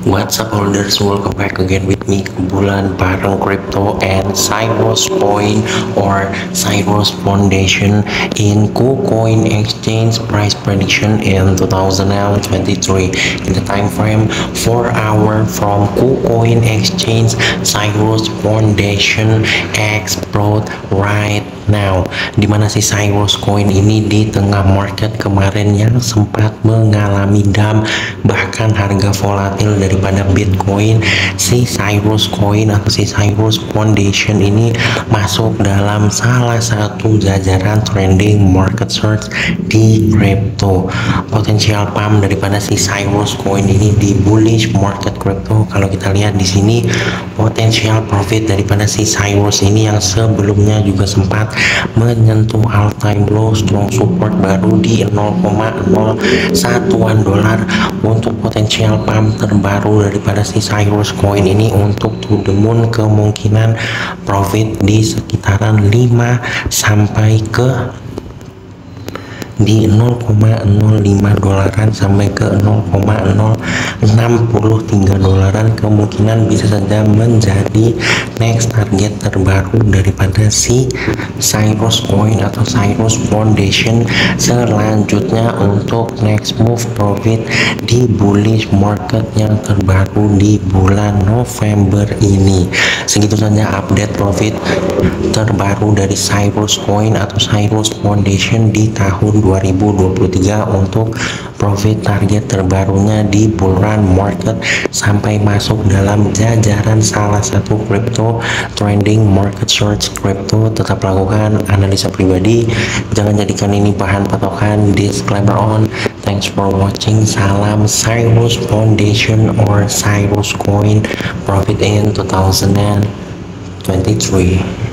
What's up holders, welcome back again with me Kebulan bareng Crypto and Cyrus Coin or Cyrus Foundation in KuCoin Exchange price prediction in 2023 in the time frame 4 hour from KuCoin Exchange Cyrus Foundation explode right now. Di mana si Cyrus Coin ini di tengah market kemarin yang sempat mengalami dam bahkan harga volatil dari daripada Bitcoin si Cyrus Coin atau si Cyrus Foundation ini masuk dalam salah satu jajaran trending market search di crypto. Potensial pump daripada si Cyrus Coin ini di bullish market crypto. Kalau kita lihat di sini potensial profit daripada si Cyrus ini yang sebelumnya juga sempat menyentuh all time low strong support baru di 0,01 dolar untuk potensial pump terbaru baru daripada si Cyrus Coin ini untuk to the moon kemungkinan profit di sekitaran 5 sampai ke di 0,05 dolaran sampai ke 0,063 dolaran kemungkinan bisa saja menjadi next target terbaru daripada si Cyrus Coin atau Cyrus Foundation selanjutnya untuk next move profit di bullish market yang terbaru di bulan November ini. Segitu saja update profit terbaru dari Cyrus Coin atau Cyrus Foundation di tahun 2023 untuk profit target terbarunya di bulan market sampai masuk dalam jajaran salah satu crypto trending market search crypto tetap lakukan analisa pribadi jangan jadikan ini bahan patokan disclaimer on. Thanks for watching. Salam Cyrus Foundation or Cyrus Coin. Profit in 2023